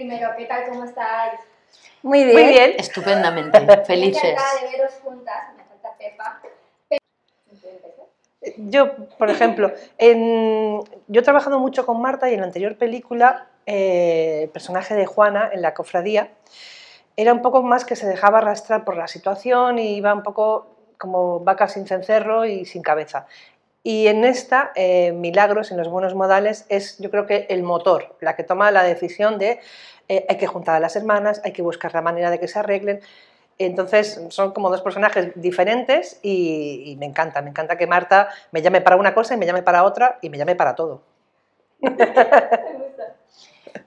Primero, ¿qué tal? ¿Cómo estáis? Muy bien. Muy bien. Estupendamente, Me felices. encanta de veros juntas, me falta Pepa. Pe- Yo, por ejemplo, en- yo he trabajado mucho con Marta y en la anterior película, eh, el personaje de Juana en la cofradía era un poco más que se dejaba arrastrar por la situación y iba un poco como vaca sin cencerro y sin cabeza. Y en esta, eh, Milagros, en los buenos modales, es yo creo que el motor, la que toma la decisión de eh, hay que juntar a las hermanas, hay que buscar la manera de que se arreglen. Entonces son como dos personajes diferentes y, y me encanta, me encanta que Marta me llame para una cosa y me llame para otra y me llame para todo.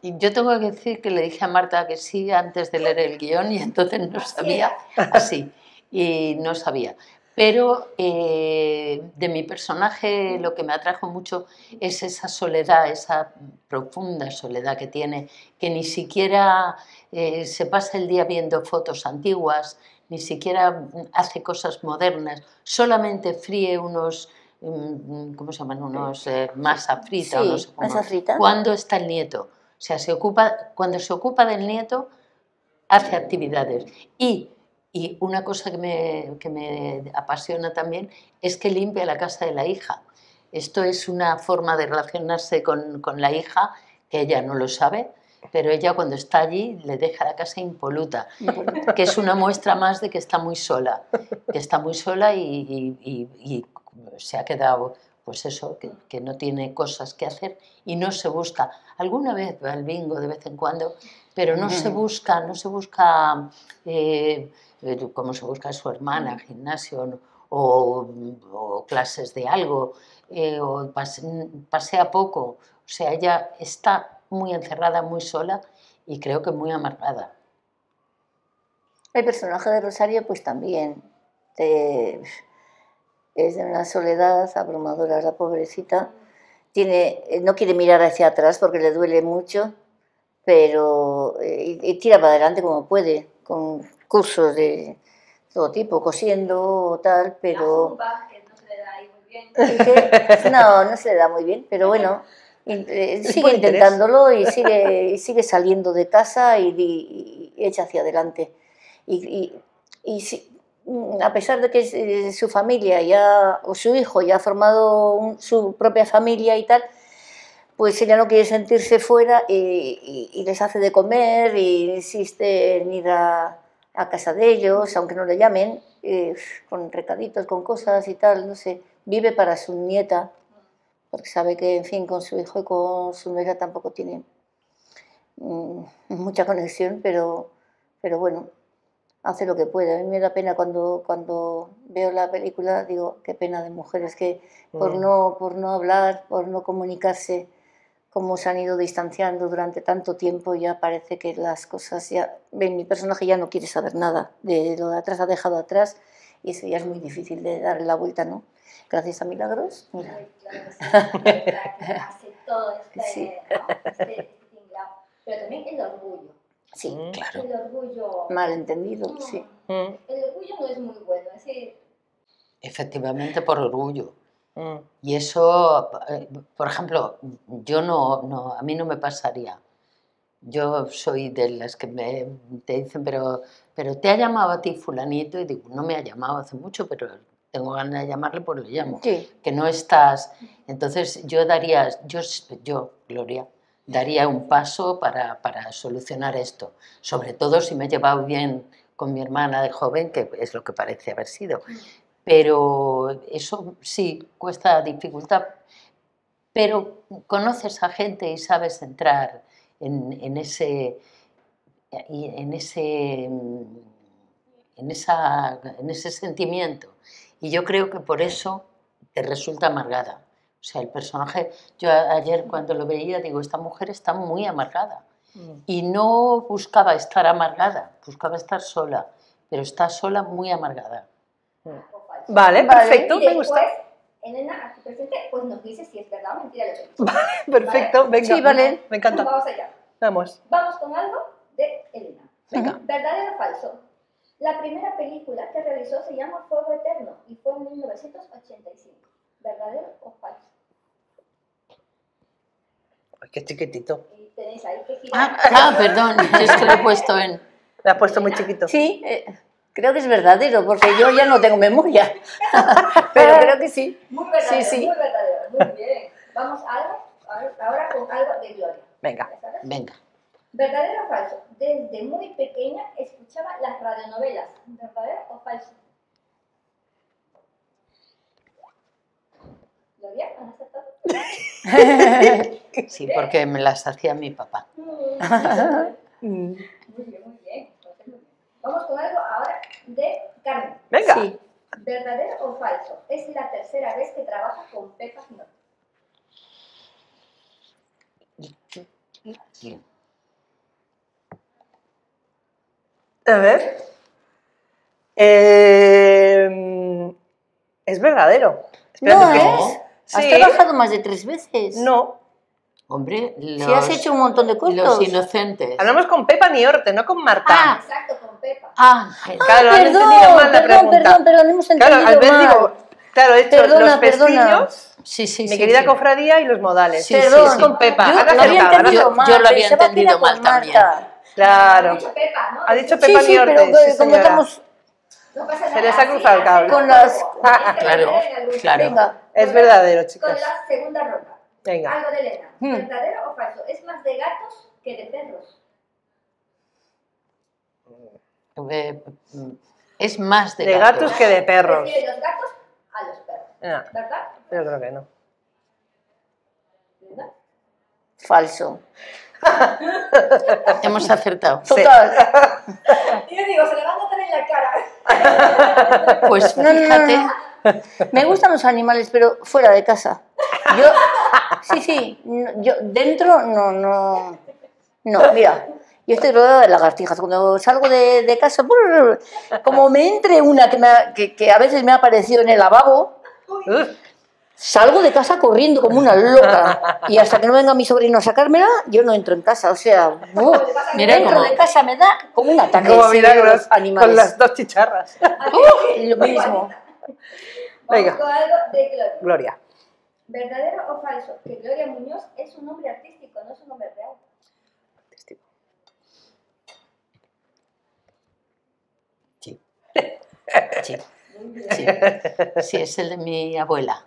Y yo tengo que decir que le dije a Marta que sí antes de leer el guion y entonces no sabía así y no sabía. Pero eh, de mi personaje lo que me atrajo mucho es esa soledad, esa profunda soledad que tiene, que ni siquiera eh, se pasa el día viendo fotos antiguas, ni siquiera hace cosas modernas, solamente fríe unos, mm, ¿cómo se llaman? Unos eh, masa frita, o no sé Sí, cómo. masa frita. Cuando está el nieto. O sea, se ocupa, cuando se ocupa del nieto, hace actividades. Y, y una cosa que me, que me apasiona también es que limpia la casa de la hija. Esto es una forma de relacionarse con, con la hija que ella no lo sabe, pero ella cuando está allí le deja la casa impoluta, que es una muestra más de que está muy sola, que está muy sola y, y- y- y se ha quedado, pues eso, que, que no tiene cosas que hacer y no se busca. Alguna vez va al bingo de vez en cuando, pero no se busca, no se busca eh, eh, como se busca a su hermana, gimnasio o, o clases de algo, eh, o pase- pasea poco. O sea, ella está muy encerrada, muy sola y creo que muy amargada. El personaje de Rosario, pues también eh, es de una soledad abrumadora, la pobrecita. Tiene, eh, no quiere mirar hacia atrás porque le duele mucho, pero eh, y, tira para adelante como puede, con cursos de todo tipo, cosiendo o tal, La pero zumba, que no se le da ahí muy bien. No, no se le da muy bien, pero bueno, eh, sigue intentándolo y sigue, y sigue saliendo de casa y, y- y echa hacia adelante. Y, y- y si- a pesar de que eh, su familia ya, o su hijo ya ha formado su propia familia y tal, pues ella no quiere sentirse fuera y, y- les hace de comer y insiste en ir a, a casa de ellos, aunque no le llamen, eh, con recaditos, con cosas y tal, no sé, vive para su nieta, porque sabe que, en fin, con su hijo y con su nuera tampoco tiene mm, mucha conexión, pero, pero bueno, hace lo que puede. A mí me da pena cuando, cuando veo la película, digo, qué pena de mujeres que por Mm. no, por no hablar, por no comunicarse, cómo se han ido distanciando durante tanto tiempo, ya parece que las cosas ya... Ven, mi personaje ya no quiere saber nada, de lo de atrás ha dejado atrás y eso ya es muy difícil de darle la vuelta, ¿no? Gracias a Milagros, mira. Sí. Pero también el orgullo. Sí, Mm. Claro. El orgullo. malentendido, sí. Mm, El orgullo no es muy bueno. Es decir, Efectivamente, por orgullo. mm. Y eso, eh, por ejemplo, yo no, no, a mí no me pasaría. Yo soy de las que me te dicen, pero, pero te ha llamado a ti fulanito y digo, no me ha llamado hace mucho, pero tengo ganas de llamarle, pues le llamo. Sí, Que no estás. Entonces yo daría, yo, yo Gloria, daría un paso para, para solucionar esto. Sobre todo si me he llevado bien con mi hermana de joven, que es lo que parece haber sido. Pero eso sí, cuesta dificultad. Pero conoces a gente y sabes entrar en, en ese, en, ese, en, esa, en ese sentimiento. Y yo creo que por eso te resulta amargada. O sea, el personaje, yo ayer cuando lo veía, digo, esta mujer está muy amargada. Mm. Y no buscaba estar amargada, buscaba estar sola, pero está sola muy amargada. o falso. Vale, Vale, perfecto, y me gusta. Elena, aquí presente, pues nos dice si es verdad o mentira lo que dice. Perfecto, venga. Sí, vale. Me encanta. Vamos allá. Vamos. Vamos con algo de Elena. Venga. ¿Verdadero o falso? La primera película que realizó se llama Fuego Eterno y fue en 1985. ¿Verdadero o falso? Chiquitito. Tenéis ahí que girar. Ah, ah, perdón, yo es que lo he puesto en... Me has puesto muy chiquito. Sí, eh, creo que es verdadero, porque yo ya no tengo memoria. Pero creo que sí. Muy verdadero, Sí, sí. muy verdadero. Muy bien. Vamos a algo, ahora- ahora con algo de Gloria. Venga. Venga. ¿Verdadero o falso? Desde muy pequeña escuchaba las radionovelas. ¿Verdadero o falso? ¿Gloria? ¿Han aceptado? Sí, porque me las hacía mi papá. Muy bien, muy bien. Vamos con algo ahora de Carmen. Venga. Sí. ¿Verdadero o falso? Es la tercera vez que trabaja con Pepa Ginoto. A ver. Eh, es verdadero. Espérate No es. Has Sí. trabajado más de tres veces. No. Hombre, los, Si has hecho un montón de cortos. los inocentes. Hablamos con Pepa Niorte, no con Marta. Ah. Exacto, con Pepa. Ah, claro, entendido perdón, mal la perdón, pregunta. perdón, perdón, hemos entendido Claro, al ver mal. digo, claro, he hecho Perdona, los perdona. pestillos, sí, sí, mi sí, querida sí. cofradía y los modales. Sí, Perdón, sí, sí. Con Pepa, yo había acertado, han entendido Yo- mal, yo lo había entendido mal también. Claro. Ha dicho Pepa, ¿no? Ha dicho Sí, Pepa sí, Niorte, pero sí, como estamos... No pasa nada. Se les ha cruzado el cable. Con las- Tienes que Claro, claro. Venga. Es verdadero, Con chicas. la segunda ronda. Venga. Algo de Elena. Hmm. ¿Verdadero o falso? Es más de gatos que de perros. Eh, es más de, De gatos que de perros. Prefiere los gatos a los perros. No, ¿Verdad? yo creo que no. ¿Verdad? Falso. Hemos acertado. Sí. Total. Y yo digo, se le va a notar en la cara. Pues No, no, no, fíjate, no. Me gustan los animales, pero fuera de casa. Yo, sí, sí, yo dentro no, no, no, mira, yo estoy rodeada de lagartijas. Cuando salgo de, de casa, brr, como me entre una que, me ha- que, que a veces me ha aparecido en el lavabo, Uf, salgo de casa corriendo como una loca. Y hasta que no venga mi sobrino a sacármela, yo no entro en casa. O sea, uf, Mira dentro de casa me da como un ataque como milagros animales. con las dos chicharras. Uh, lo mismo. Vamos Venga. con algo de Gloria. Gloria. ¿Verdadero o falso? Que Gloria Muñoz es un nombre artístico, no es un nombre real. sí. Sí, sí. Sí, es el de mi abuela.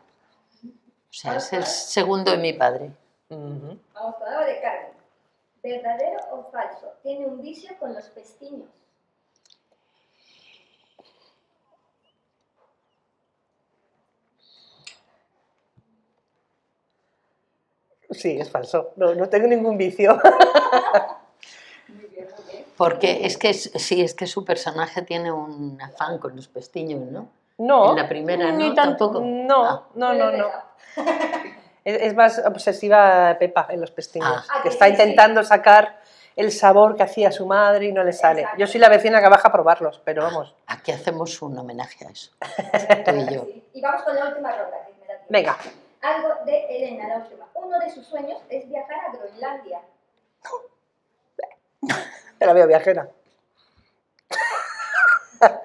O sea, es el segundo de mi padre. Vamos con algo de Carmen. ¿Verdadero o falso? Tiene un vicio con los pestiños. Sí, es falso. No, no tengo ningún vicio. Porque es que sí, es que su personaje tiene un afán con los pestiños, ¿no? No, En la primera Ni no, tanto. tampoco. no, Ah, no, no, no. bien, Es, es más obsesiva Pepa en los pestiños, Ah. que Ah, está que sí. intentando sacar el sabor que hacía su madre y no le sale. Exacto. Yo soy la vecina que baja a probarlos, pero vamos. Aquí hacemos un homenaje a eso. Tú y yo. Sí. Y vamos con la última ronda. que me da tiempo. Venga, Algo de Elena, la última. Uno de sus sueños es viajar a Groenlandia. te la veo viajera.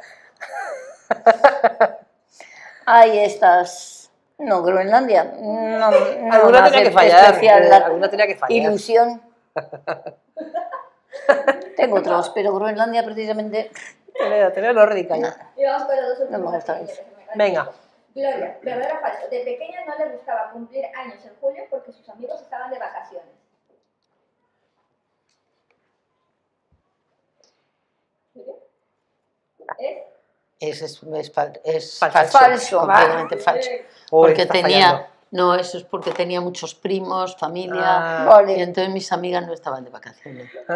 Ahí estás. No, Groenlandia. No, no Alguna tenía que fallar. especial eh, la alguna tenía que fallar. ilusión. Tengo otros, pero Groenlandia precisamente. Te veo, te veo nórdica ya. Y vamos con los dos últimos. Venga. Gloria, ¿verdadero o falso? De pequeña no le gustaba cumplir años en julio porque sus amigos estaban de vacaciones. ¿Es? Es, es, es fa- es Falso. completamente falso. Porque tenía, fallando. no, eso es porque tenía muchos primos, familia, Ah, y entonces mis amigas no estaban de vacaciones.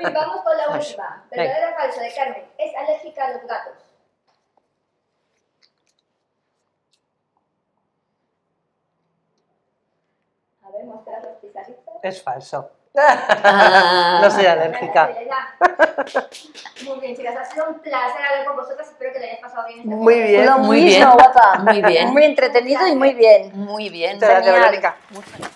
Y vamos con la Falso. última. ¿Verdadero o falso de Carmen? Es alérgica a los gatos. A ver, muestra los pizarritos. es falso. Ah. No soy alérgica. Muy bien, chicas, ha sido un placer hablar con vosotras. Espero que le hayáis pasado bien. este Muy bien. Lo muy mismo, bien, guapa. muy bien. Muy entretenido y muy bien. Muy bien. Muchas gracias. Verónica. Muchas-